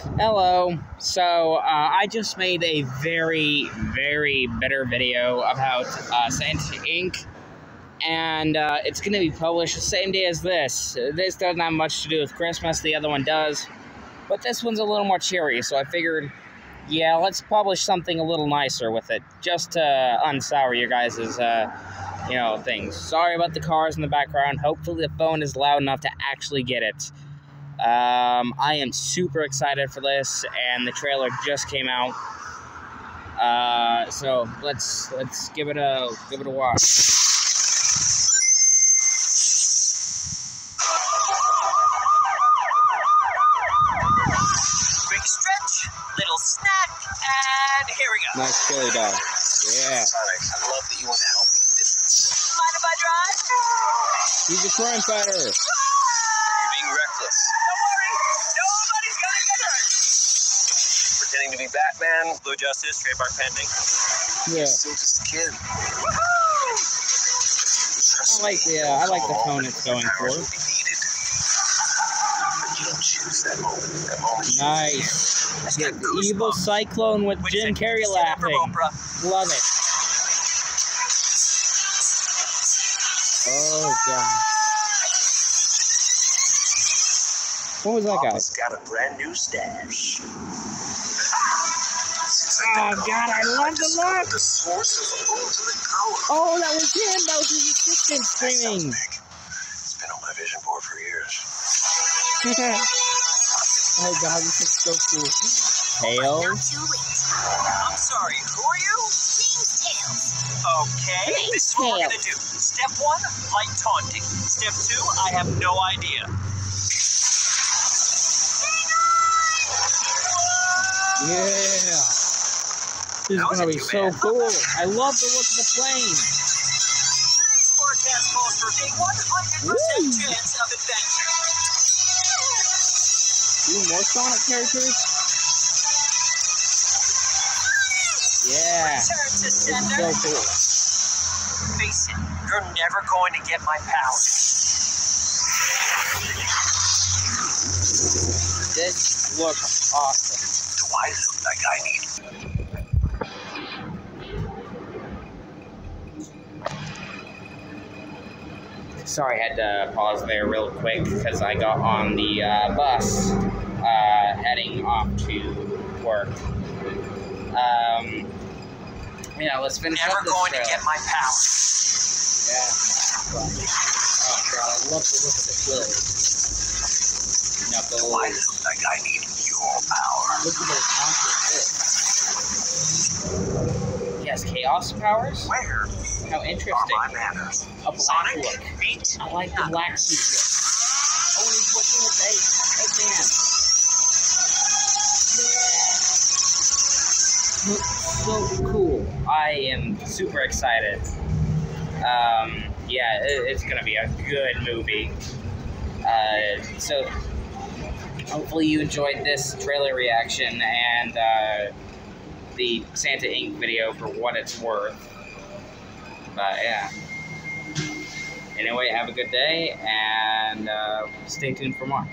Hello. So uh, I just made a very, very bitter video about uh, Santa Inc. And uh, it's going to be published the same day as this. This doesn't have much to do with Christmas. The other one does. But this one's a little more cheery. So I figured, yeah, let's publish something a little nicer with it. Just to unsour your guys' uh, you know, things. Sorry about the cars in the background. Hopefully the phone is loud enough to actually get it. Um, I am super excited for this, and the trailer just came out. Uh, so let's let's give it a give it a watch. Quick stretch, little snack, and here we go. Nice chili dog. Yeah. Sorry, I love that you want to help make a difference. Mind if I drive? He's a crime fighter. Be Batman, Blue Justice, trademark pending. Yeah. Still just a kid. I like the uh, I like the tone it's going for. Will. But you don't choose that moment. That moment. Nice. That's Yeah, got the evil cyclone with Wait Jim second. Carrey Stand up for laughing. Love it. Oh god. What was that guy? Papa's got a brand new stash. Oh god, I love the look. The source of ultimate power. Oh, that was him. That was his assistant screaming. It's been on my vision board for years. oh god, this is so cool. Not Tails. too late. I'm sorry, who are you? Name's Tails. Okay, Name's this is what we're gonna do. Step one, light taunting. Step two, I have no idea. Yeah. This is gonna be so bad. cool. I love the look of the plane. Today's forecast calls for a 100% Woo. chance of adventure. Ooh, more Sonic characters. Yeah. Return to This sender. is so cool. Face it, you're never going to get my power. This looks awesome. Do I look like I need Sorry, I had to pause there real quick because I got on the uh, bus uh, heading off to work. Um, yeah, let's finish never going to get my power? Yeah. Oh god, I love the look of the I Knuckles. look like I need your power? Look at those monster has chaos powers? Where How interesting. A black Sonic, look. I like the black suit look. Oh, he's looking at the Eggman. Yeah. Looks so cool. I am super excited. Um, yeah, it, it's gonna be a good movie. Uh, so hopefully you enjoyed this trailer reaction and uh, the Santa Inc. video for what it's worth. But yeah. Anyway, have a good day and uh, stay tuned for more.